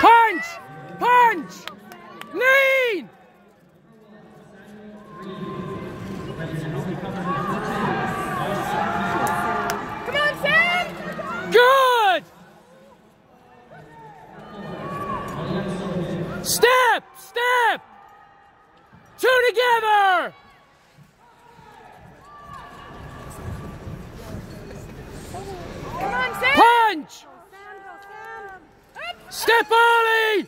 Punch! Punch! Lean! Come on, Sam! Good! Step! Step! Two together! Come on, Sam! Punch! Step early!